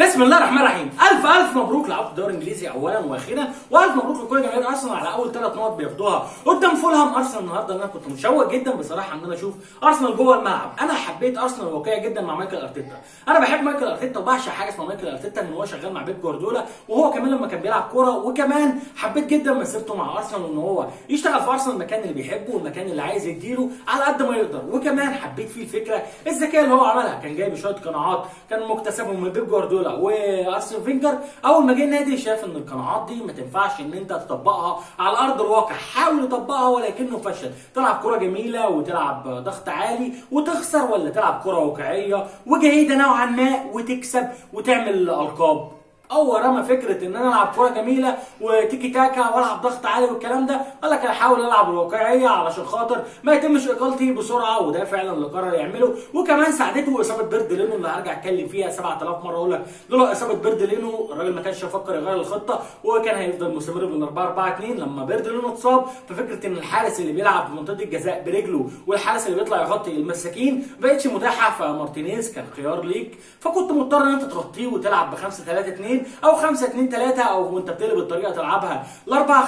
بسم الله الرحمن الرحيم. ألف ألف مبروك لعبد الدوري الإنجليزي اولا وأخيرا وألف مبروك لكل جماهير ارسنال على أول ثلاث نقط بياخدوها. قدام فولهام أرسنال النهارده أنا كنت مشوق جدا بصراحة إن أنا أشوف أرسنال جوه الملعب. أنا حبيت أرسنال واقعي جدا مع مايكل أرتيتا. أنا بحب مايكل أرتيتا وبعشق حاجة اسمها مايكل أرتيتا إن هو شغال مع بيب جوارديولا وهو كمان لما كان بيلعب كورة وكمان حبيت جدا مسيرته مع أرسنال وان هو يشتغل في أرسنال المكان اللي بيحبه والمكان اللي عايز يديله على قد ما يقدر. وكمان حبيت فيه الفكرة الذكية اللي هو عملها. كان جايب شوية قناعات كان مكتسبهم من بيب جوارديولا وأرسين فينجر. أول ما جه النادي شاف إن القناعات دي ما تنفعش إن أنت تطبقها على أرض الواقع حاول يطبقها ولكنه فشل. تلعب كره جميلة وتلعب ضغط عالي وتخسر ولا تلعب كرة واقعية وجيده نوعا ما وتكسب وتعمل ألقاب. هو رمى فكرة إن أنا ألعب كورة جميلة وتيكي تاكا وألعب ضغط عالي والكلام ده قال لك هحاول ألعب الواقعية علشان خاطر ما يتمش اقالتي بسرعة وده فعلا اللي قرر يعمله. وكمان ساعدته إصابة بيرند لينو اللي هرجع أتكلم فيها 7000 مرة أقول لك لولا إصابة بيرند لينو الراجل ما كانش يفكر يغير الخطة وكان هيفضل مستمر بال 4 4 2 لما بيرند لينو اتصاب. ففكرة إن الحارس اللي بيلعب في منطقة الجزاء برجله والحارس اللي بيطلع يغطي المساكين ما بقتش متاحة فمارتينيز كان خيار ليك. فكنت مضطر إن أنت تغطيه وتلعب ب 5 3 2 أو 5 2 3 أو وأنت بتقلب الطريقة تلعبها. ل 4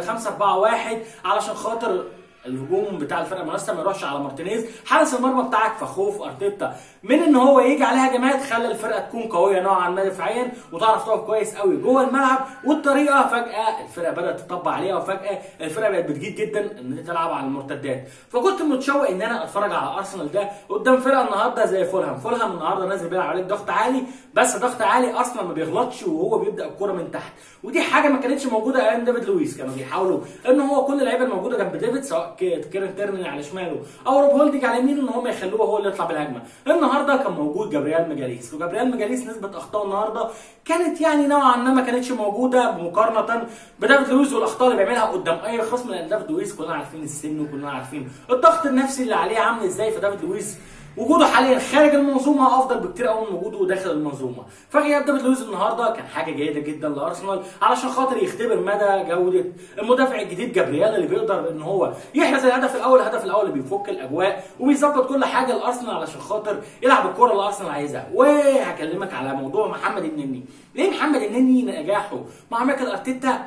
5 4 1 علشان خاطر الهجوم بتاع الفرقة المنافسه ما يروحش على مارتينيز. حارس المرمى بتاعك فخوف ارتيتا من إن هو يجي عليها هجمات خلى الفرقة تكون قوية نوعا ما دفاعيا وتعرف تقف كويس قوي جوه الملعب. والطريقة فجأة الفرقة بدأت تطبق عليها وفجأة الفرقة بقت بتجيد جدا إن تلعب على المرتدات. فكنت متشوق إن أنا أتفرج على أرسنال ده قدام فرقة النهارده زي فولهام. فولهام النهارده نازل بيلعب عليك ضغط عالي بس ضغط عالي أرسنال ما بيغلطش وهو بيبدأ الكورة من تحت. ودي حاجة ما كانتش موجودة أيام ديفيد لويس. كانوا بيحاولوا إن هو كل اللعيبة الموجودة جنب ديفيد سواء كيران تيرني على شماله. أو روب هولدنج على يمينه إن هم يخلوه هو اللي يطلع بالهجمة. النهارده كان موجود جابريال ماجاليس وجابريال ماجاليس نسبة أخطاء النهارده كانت يعني نوعا ما ما كانتش موجودة مقارنة بدافيد لويس والأخطاء اللي بيعملها قدام أي خصم. لأن دافيد لويس كلنا عارفين السن وكلنا عارفين الضغط النفسي اللي عليه عامل إزاي. فدافيد لويس وجوده حاليا خارج المنظومة أفضل بكتير قوي من وجوده داخل المنظومة. فغياب دافيد لويس النهارده كان حاجة جيدة جدا لأرسنال علشان خاطر يختبر مدى جودة المدافع الجديد جابرييل اللي بيقدر إن هو يحرز الهدف الأول الهدف الأول اللي بيفك الأجواء وبيظبط كل حاجة لأرسنال علشان خاطر يلعب الكره اللي أرسنال عايزها. وهكلمك على موضوع محمد النني. ليه محمد النني نجاحه مع مايكل أرتيتا؟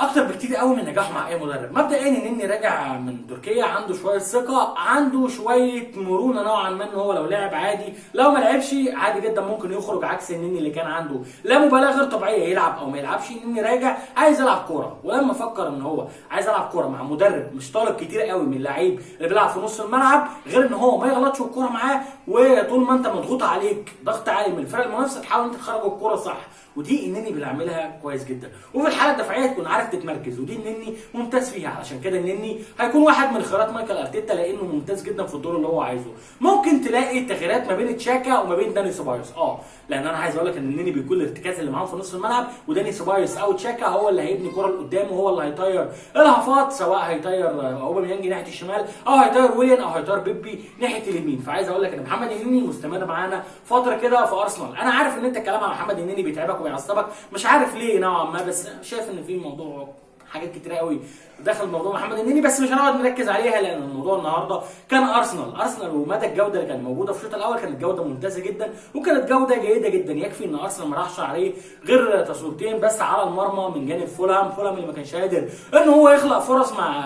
أكتر بكتير قوي من نجاحه مع أي مدرب. مبدئيا انني راجع من تركيا عنده شوية ثقة عنده شوية مرونة نوعا ما إن هو لو لعب عادي. لو ما لعبش عادي جدا ممكن يخرج عكس النني اللي كان عنده. لا مبالغة غير طبيعية يلعب أو ما يلعبش. انني راجع عايز ألعب كورة. ولما فكر إن هو عايز ألعب كورة مع مدرب مش طالب كتير قوي من اللعيب اللي بيلعب في نص الملعب غير إن هو ما يغلطش الكورة معاه وطول ما أنت مضغوط عليك ضغط عالي من الفرق المنافسة تحاول أنت تخرج الكورة صح. ودي النني بيعملها كويس جدا. وفي الحالة الدفاعيه تكون عارف تتمركز ودي النني ممتاز فيها. علشان كده النني هيكون واحد من خيارات ميكيل أرتيتا لأنه ممتاز جدا في الدور اللي هو عايزه. ممكن تلاقي تغييرات ما بين تشاكا وما بين داني سيبايوس آه لأن أنا عايز أقول لك إن النني بيكون الارتكاز اللي معاهم في نص الملعب وداني سيبايوس أو تشاكا هو اللي هيبني كرة لقدام وهو اللي هيطير الهافات سواء هيطير أوباميانج ناحية الشمال أو هيطير ويليان أو هيطير بيبي ناحية اليمين. فعايز أقول لك إن محمد النني مستمر معانا فترة كده في أرسنال. أنا عارف إن أنت الكلام على محمد النني بيتعبك وبيعصبك مش عارف ليه نوعا ما بس شايف إن في موضوع حاجات كتير قوي. دخل موضوع محمد النني بس مش هنقعد نركز عليها لأن الموضوع النهارده كان أرسنال. أرسنال ومدى الجودة اللي كانت موجودة في الشوط الأول كانت جودة ممتازة جدا وكانت جودة جيدة جدا. يكفي إن أرسنال ما راحش عليه غير تصويبتين بس على المرمى من جانب فولهام. فولهام اللي ما كانش قادر إن هو يخلق فرص مع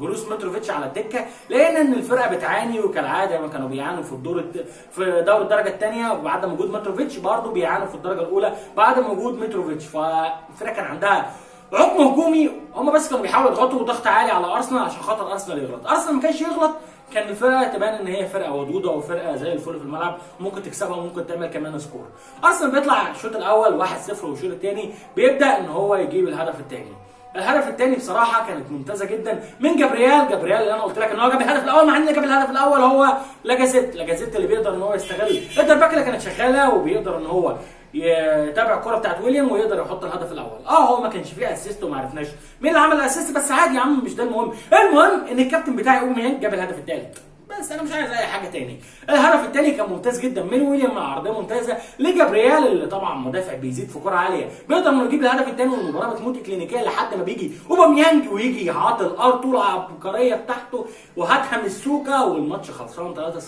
جلوس متروفيتش على الدكة لأن إن الفرقة بتعاني وكالعادة ما كانوا بيعانوا في الدور في دوري الدرجة الثانية وبعد وجود متروفيتش برضه بيعانوا في الدرجة الأولى بعد وجود متروفيتش. فالفرقة كان عندها عقم هجومي هم بس كانوا بيحاولوا يضغطوا ضغط عالي على أرسنال عشان خاطر أرسنال يغلط. أرسنال ما كانش يغلط كان الفرقه تبان إن هي فرقة ودودة وفرقة زي الفل في الملعب ممكن تكسبها وممكن تعمل كمان score. أرسنال بيطلع الشوط الأول 1-0 والشوط الثاني بيبدأ إن هو يجيب الهدف الثاني الهدف الثاني بصراحة كانت ممتازة جدا من جابريال جابريال اللي أنا قلت لك إن هو جاب الهدف الأول مع إن جاب الهدف الأول هو لاجازيت لاجازيت اللي بيقدر إن هو يستغل. الدربكة اللي كانت شغالة وبيقدر إن هو يتابع الكره بتاعت ويليان ويقدر يحط الهدف الأول. آه هو ما كانش فيه assist وما عرفناش. مين اللي عمل ال assist بس عادي يا عم مش ده المهم. المهم إن الكابتن بتاعي أوباميانج جاب الهدف الثالث بس أنا مش عايز اي حاجة تاني. الهدف الثاني كان ممتاز جدا من ويليان مع عرضيه ممتازة لجابريال اللي طبعا مدافع بيزيد في كرة عالية. بيقدر انه يجيب الهدف الثاني والمباراه بتموت كلينيكية لحد ما بيجي أوباميانج ويجي الأرض طول العبقرية بتاعته وهاتها من السوكة والماتش خلصان 3-0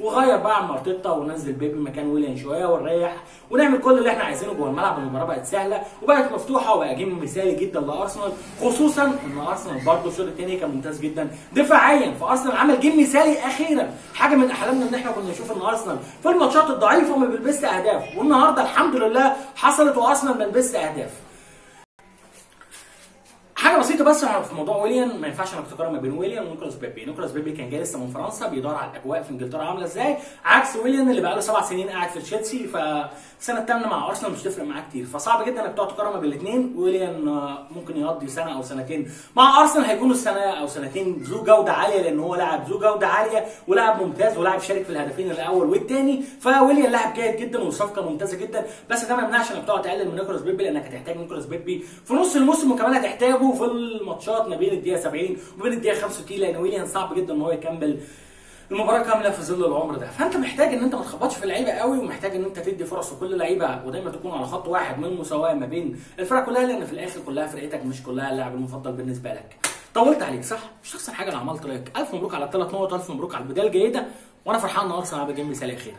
وغير بقى عن أرتيتا ونزل بيبي مكان ويليان شوية ونريح ونعمل كل اللي إحنا عايزينه جوه الملعب. المباراة بقت سهلة وبقت مفتوحة وبقى جيم مثالي جدا لأرسنال. خصوصا إن أرسنال برضه الشوط الثاني كان ممتاز جدا. دفاعيا فأرسنال عمل جيم مثالي أخيرا. حاجة من أحلامنا إن إحنا كنا نشوف إن أرسنال في الماتشات الضعيفة ما بيلبسش أهداف. والنهاردة الحمد لله حصلت وأرسنال ما لبسش أهداف. حاجة بسيطة بس في موضوع ويليان ما ينفعش إنك تقارن ما بين ويليان ونيكولاس بيبي. نيكولاس بيبي كان جاي لسه من فرنسا بيدور على الأجواء في إنجلترا عاملة إزاي عكس ويليان اللي بقى له سبع سنين قاعد في تشيلسي فالسنه الثامنه مع أرسنال مش تفرق معاه كتير. فصعب جدا إنك تقعد تقارن ما بين الاثنين ويليان ممكن يقضي سنة أو سنتين. مع أرسنال هيكونوا السنة أو سنتين ذو جودة عالية لأن هو لاعب ذو جودة عالية ولاعب ممتاز ولاعب شارك في الهدفين الأول والثاني فويليان لاعب جيد جدا وصفقة ممتازة جدا. بس ده ما يمنعش إنك تقعد تقلل من نيكولاس بيبي لأنك هتحتاج نيكولاس بيبي في نص الموسم وكمان هتحتاجه في الماتشات ما بين الدقيقة 70 وبين الدقيقة 65 لأن ويليان صعب جدا إن هو يكمل المباراة كاملة في ظل العمر ده. فأنت محتاج إن أنت ما تخبطش في اللعيبة قوي ومحتاج إن أنت تدي فرص لكل لعيبة ودايما تكون على خط واحد من مساواه ما بين الفرق كلها لأن في الآخر كلها فرقتك مش كلها اللاعب المفضل بالنسبة لك. طولت عليك صح؟ مش أحسن حاجة أنا عملت like. ألف مبروك على الثلاث نقط ألف مبروك على البدايه الجيدة وأنا فرحان إن أرسنال عمل جيم مثالي أخيرا.